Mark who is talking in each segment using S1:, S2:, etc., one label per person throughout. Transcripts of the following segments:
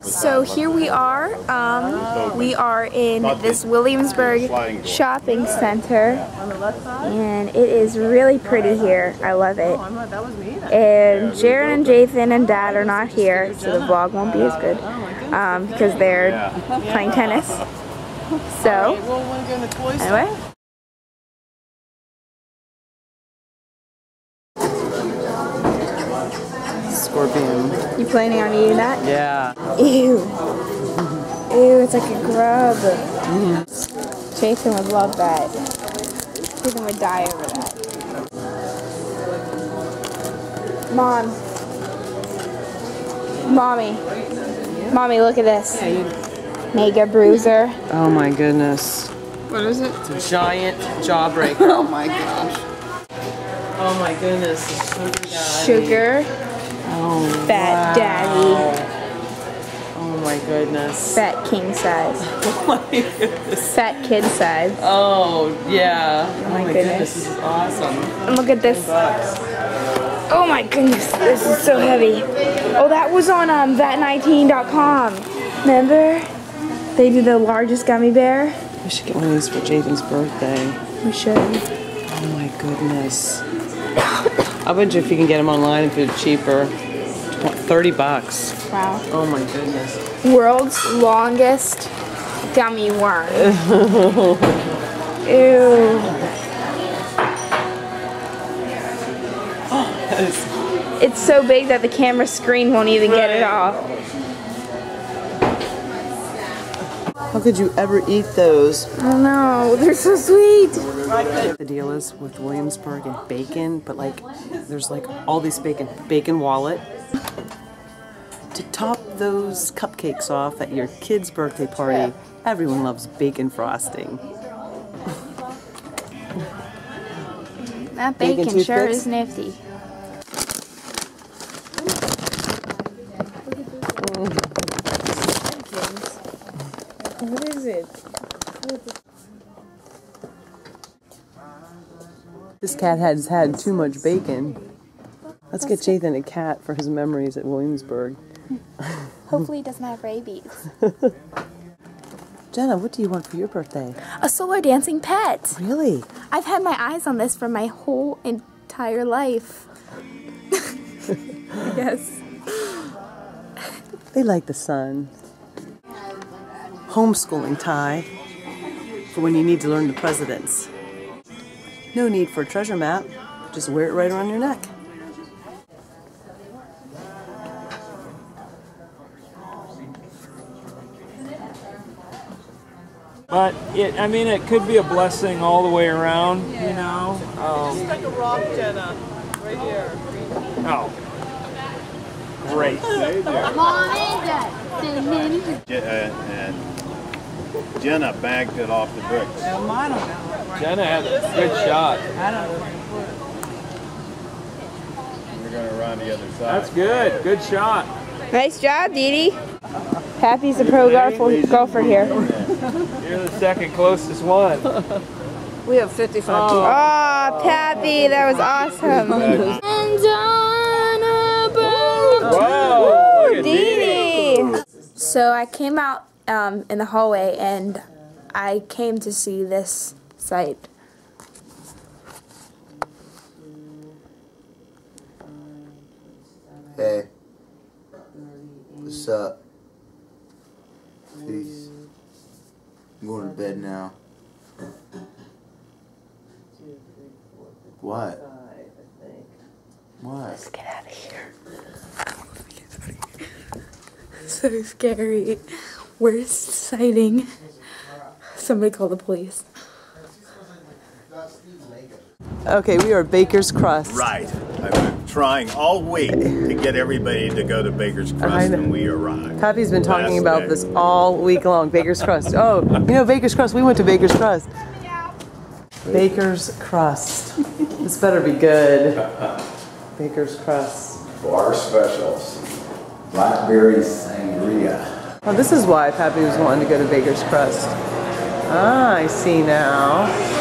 S1: So here we are. Um, we are in this Williamsburg shopping center, and it is really pretty here. I love it. And Jaron and Jathan and Dad are not here, so the vlog won't be as good um, because they're playing tennis. So anyway. Planning on eating that?
S2: Yeah.
S1: Ew. Ew, it's like a grub. Jason would love that. Jason would die over that. Mom. Mommy. Mommy, look at this. Mega bruiser.
S2: Oh my goodness.
S1: What is it?
S2: It's a giant jawbreaker. oh my gosh. Oh my goodness. Sugar.
S1: Sugar. Fat
S2: wow.
S1: daddy.
S2: Oh my goodness.
S1: Fat king size.
S2: Oh my goodness.
S1: Fat kid size.
S2: Oh yeah. Oh
S1: my
S2: my
S1: goodness.
S2: goodness. This is awesome.
S1: And look at this. Oh my goodness, this is so heavy. Oh, that was on um, vat19.com. Remember? They did the largest gummy bear.
S2: We should get one of these for Jaden's birthday.
S1: We should.
S2: Oh my goodness. I bet you if you can get them online if it's cheaper. Tw- 30 bucks.
S1: Wow.
S2: Oh my goodness.
S1: World's longest gummy worm. Ew.
S2: That is
S1: It's so big that the camera screen won't even get it off.
S2: How could you ever eat those?
S1: I don't know. They're so sweet.
S2: The deal is with Williamsburg and bacon, but like there's like all these bacon bacon wallet. To top those cupcakes off at your kid's birthday party, everyone loves bacon frosting.
S1: That
S2: Bacon
S1: bacon sure is nifty. What is it?
S2: This cat has had too much bacon. Let's get Jathan a cat for his memories at Williamsburg.
S1: Hopefully it doesn't have rabies.
S2: Jenna, what do you want for your birthday?
S1: A solar dancing pet.
S2: Really?
S1: I've had my eyes on this for my whole entire life. yes.
S2: They like the sun. Homeschooling tie for when you need to learn the presidents. No need for a treasure map, just wear it right around your neck.
S3: But it, I mean, it could be a blessing all the way around, you know. Um,
S2: like a rock, Jenna, right here.
S3: oh, great.
S4: Je- uh, and Jenna bagged it off the bricks.
S3: Jenna had a good shot.
S4: We're gonna run the other side.
S3: That's good. Good shot.
S1: Nice job, Dee Dee. Pappy's a pro golfer, golfer here.
S3: You're the second closest one.
S2: We have 55
S3: Oh,
S1: Aw, Pappy, that was awesome. And on a boat.
S3: Whoa, look
S1: Dee Dee. So I came out um, in the hallway and I came to see this site.
S5: Hey. What's up? Peace. I'm going to bed now. What? What?
S1: Let's get out of here. so scary. Worst sighting. Somebody call the police.
S2: Okay, we are Baker's Crust.
S4: Right. I've been trying all week to get everybody to go to Baker's Crust,
S2: know.
S4: and we arrived.
S2: Pappy's been talking
S4: Last
S2: about
S4: day.
S2: this all week long. Baker's Crust. Oh, you know Baker's Crust. We went to Baker's Crust. Baker's Crust. This better be good. Baker's Crust.
S6: Bar specials. Blackberry sangria.
S2: Oh, this is why Pappy was wanting to go to Baker's Crust. Ah, I see now.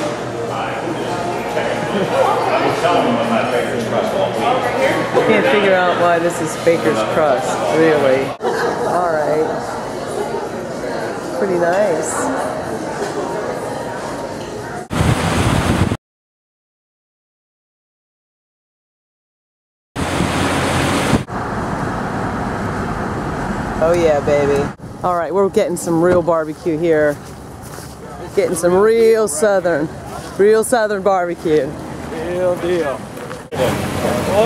S2: I can't figure out why this is Baker's Crust, really. All right. pretty nice. Oh yeah, baby. All right, we're getting some real barbecue here. Getting some real southern, real southern barbecue.
S3: Real deal.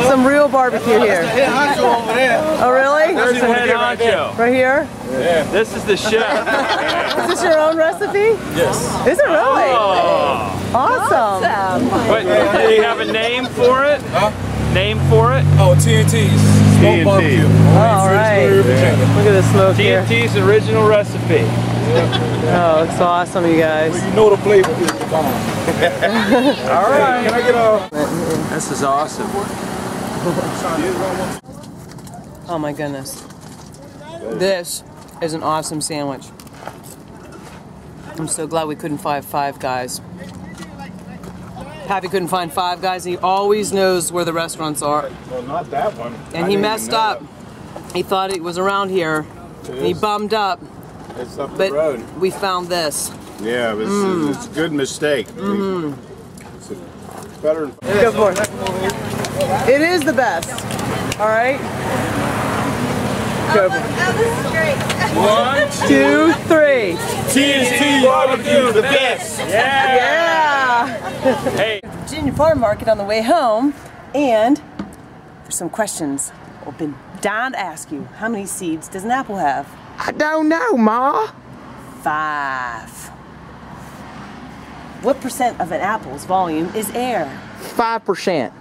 S2: Some real barbecue here. Oh really?
S3: There's the head honcho.
S2: Right here? Yeah.
S3: This is the chef.
S2: Is this your own recipe?
S3: yes.
S2: Is it really?
S3: Oh.
S2: Awesome.
S3: But do you have a name for it? Huh? Name for it?
S7: Oh, TNT's. Smoked
S4: TNT.
S7: barbecue.
S2: All right. Look at the smoke here.
S3: TNT's original recipe.
S2: Oh, it's awesome, you guys.
S7: You know the flavor is the bomb.
S3: All right.
S7: Can I get a...
S3: This is awesome.
S2: Oh my goodness. This is an awesome sandwich. I'm so glad we couldn't find Five Guys. Happy couldn't find Five Guys. He always knows where the restaurants are.
S7: Well, not that one.
S2: And he messed up. He thought it was around here. And he bummed up.
S4: It's up the
S2: But
S4: road.
S2: we found this.
S4: Yeah, it's,
S2: Mm.
S4: it's a good mistake.
S2: Mm-hmm.
S4: It's a- better
S2: Go for it. It is the best. All right. Go for it.
S1: Oh, this is great.
S3: One,
S2: Two, three.
S3: TNT barbecue, the best. Yeah.
S2: Yeah.
S3: Hey.
S2: Virginia Farm Market on the way home, and there's some questions. I've been dying to ask you. How many seeds does an apple have?
S8: I don't know, Ma.
S2: Five. What percent of an apple's volume is air?
S8: 5%.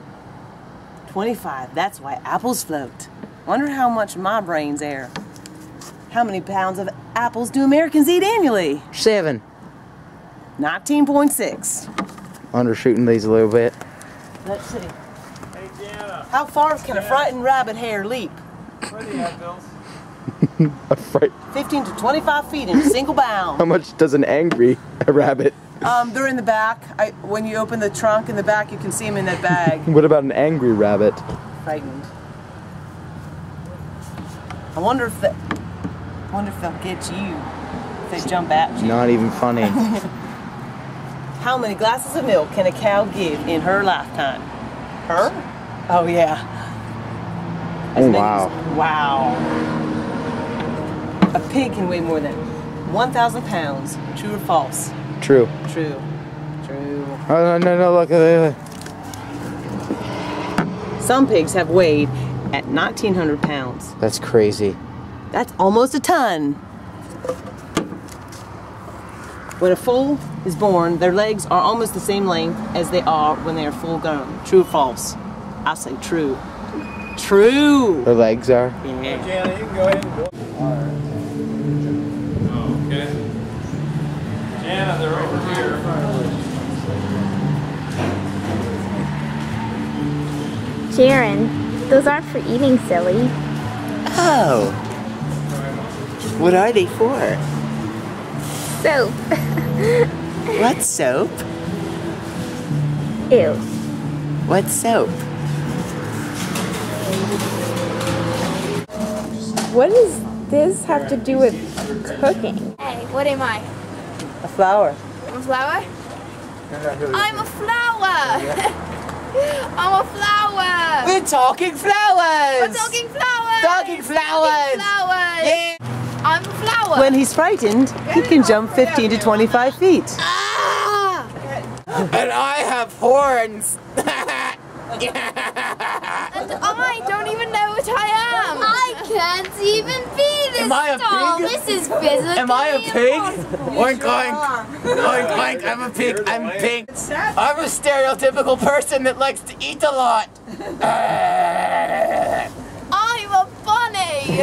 S2: 25. That's why apples float. Wonder how much my brain's air. How many pounds of apples do Americans eat annually?
S8: 7.
S2: 19.6.
S8: Undershooting these a little bit.
S2: Let's see.
S3: Hey, Jana.
S2: How far can a frightened rabbit hare leap?
S3: What do you have, Bills?
S8: Afraid.
S2: 15 to 25 feet in a single bound.
S8: How much does an angry rabbit?
S2: Um, they're in the back. I, when you open the trunk in the back, you can see them in that bag.
S8: What about an angry rabbit?
S2: Frightened. I wonder if that. I wonder if they'll get you. If they jump at you.
S8: Not even funny.
S2: How many glasses of milk can a cow give in her lifetime? Her? Oh yeah. As
S8: Oh, wow.
S2: as- wow. A pig can weigh more than 1,000 pounds. True or false?
S8: True.
S2: True. True.
S8: Oh, no, no, no, look.
S2: Some pigs have weighed at 1,900 pounds.
S8: That's crazy.
S2: That's almost a ton. When a foal is born, their legs are almost the same length as they are when they are full grown. True or false? I say true. True.
S8: Their legs are.
S2: Yeah.
S7: Jana, you can go ahead and go.
S3: Okay. Jana, they're over here.
S1: Jaron, those aren't for eating, silly.
S8: Oh. What are they for?
S1: Soap.
S8: What soap?
S1: Ew.
S8: What soap?
S1: What does this have to do with cooking? Hey, what am I?
S2: A flower.
S1: I'm a flower? I'm a flower! I'm a flower!
S8: We're talking flowers!
S1: We're talking flowers!
S8: Talking flowers!
S1: Flowers!
S8: Yeah.
S1: I'm a flower!
S2: When he's frightened, he can jump 15 to 25 feet.
S1: ah!
S8: And I have horns!
S1: And I don't even know what I am! I can't even be this
S8: Am I a
S1: tall!
S8: pig?
S1: This is physically
S8: Am I a pig?
S1: impossible.
S8: Oink oink! Oink oink, I'm a pig, I'm pink. I'm a stereotypical person that likes to eat a lot.
S1: I'm a bunny!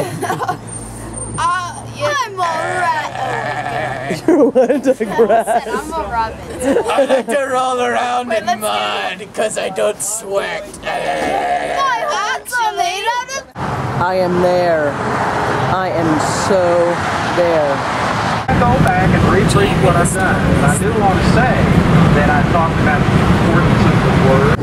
S1: uh, yeah. I'm a rat! You're allergic rat. I'm a rabbit.
S8: I like to roll around
S1: Wait,
S8: in mud because I don't sweat.
S1: My hat's are made out of
S2: I am there. I am so there.
S9: I go back and reread what I've done. I do want to say that I talked about the importance of the word.